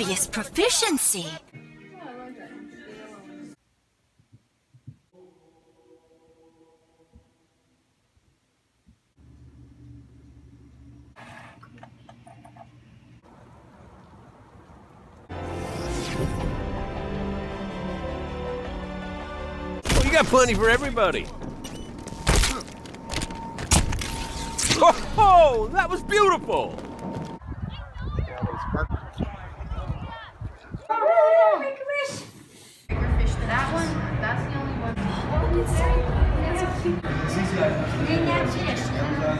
obvious proficiency. You got plenty for everybody. Oh, that was beautiful!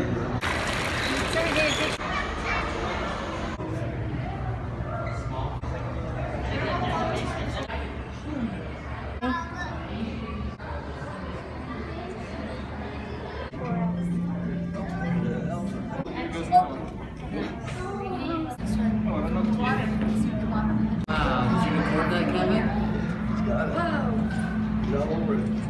Uh, wow, did you record that, Kevin? Wow.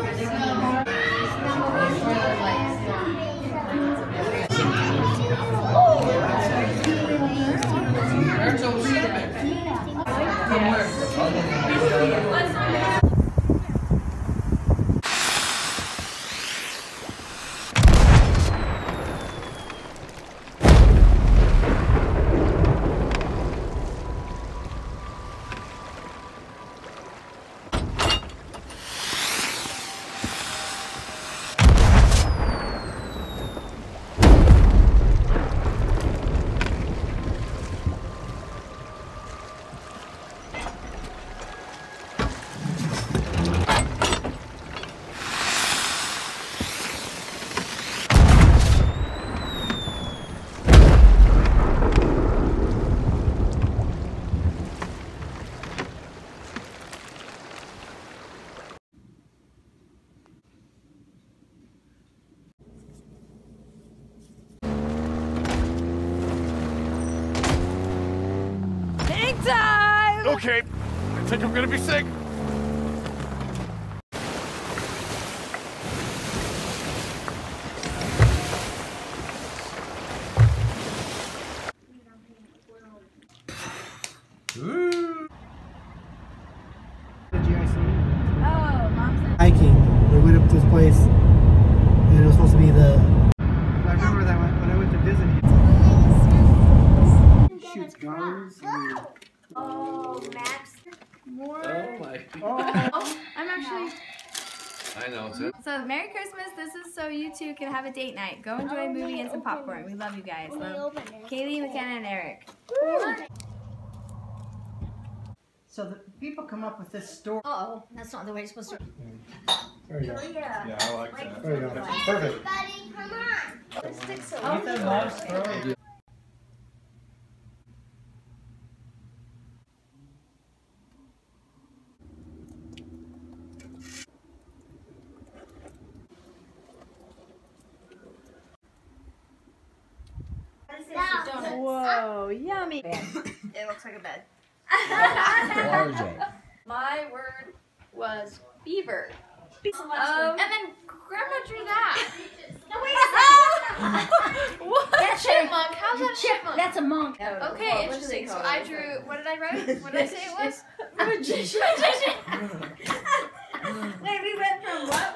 time! Okay, I think I'm gonna be sick. Oh, mom said. hiking. We went up to this place, and it was supposed to be the. I remember that when, when I went to visit him. Shoots guns. and- Oh, Max. More. Oh my. Oh. oh, I'm actually. I know, too. So, Merry Christmas. This is so you two can have a date night. Go enjoy oh, a movie and some popcorn. We love you guys. Love Kaylee, McKenna, and Eric. So the people come up with this story. Oh, that's not the way it's supposed to. There you go. Yeah, I like that. There you go. Perfect. Buddy, come on. Let's stick so. Get oh, that mom's story. Whoa, yummy. it looks like a bed. RJ. My word was beaver. Um, and then Grandma drew that. No, wait what? That's a- chipmunk. How's that a chipmunk? that's a monk. Okay, interesting. So I drew. What did I write? What did I say it was? Magician. Wait, we went from what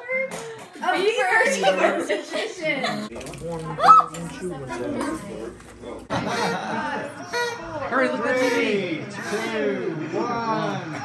Hurry, look at the Three, two, one.